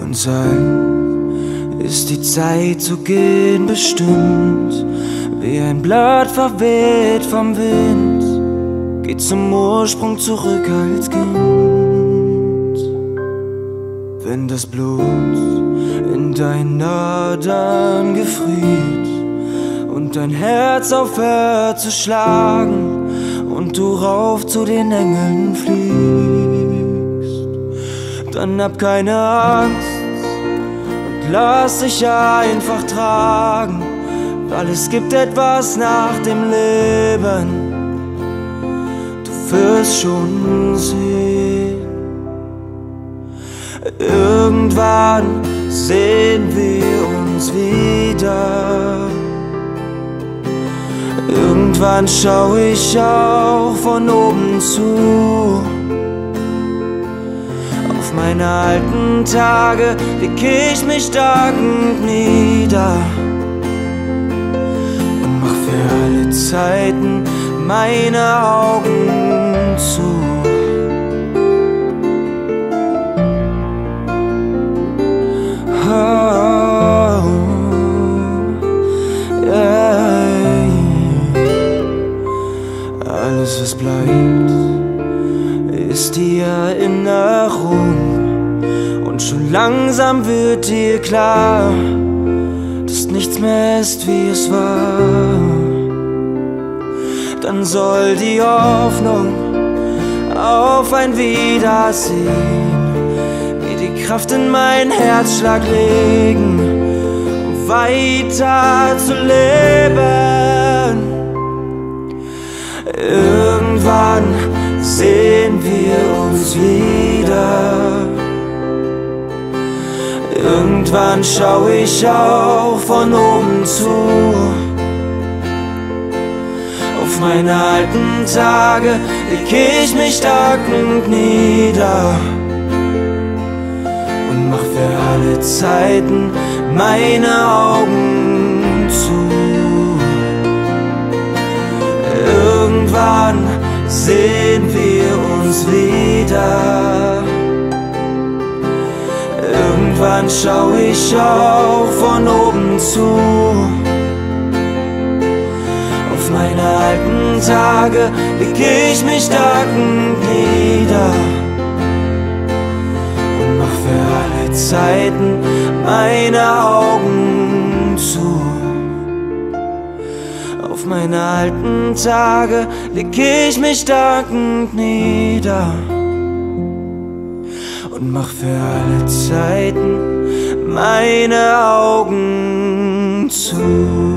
Und sein. Ist die Zeit zu gehen bestimmt, wie ein Blatt verweht vom Wind, geht zum Ursprung zurück als Kind. Wenn das Blut in deinen Adern gefriert und dein Herz aufhört zu schlagen und du rauf zu den Engeln fliegst, dann hab keine Angst und lass dich einfach tragen, weil es gibt etwas nach dem Leben. Du wirst schon sehen. Irgendwann sehen wir uns wieder. Irgendwann schau ich auch von oben zu. Meine alten Tage leg ich mich dankend nieder und mach für alle Zeiten meine Augen zu. Alles, was bleibt, ist die Erinnerung. Und schon langsam wird dir klar, dass nichts mehr ist, wie es war. Dann soll die Hoffnung auf ein Wiedersehen mir die Kraft in mein Herzschlag legen, um weiter zu leben. Irgendwann sehen wir uns wieder. Irgendwann schau ich auch von oben zu. Auf meine alten Tage leg ich mich dankend nieder und mach für alle Zeiten meine Augen zu. Irgendwann sehen wir uns wieder. Irgendwann schau ich auch von oben zu. Auf meine alten Tage leg ich mich dankend nieder und mach für alle Zeiten meine Augen zu. Meine alten Tage leg ich mich dankend nieder und mach für alle Zeiten meine Augen zu.